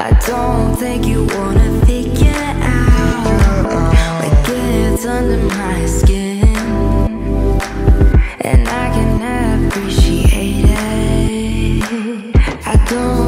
I don't think you wanna figure out what gets under my skin. And I can appreciate it. I don't.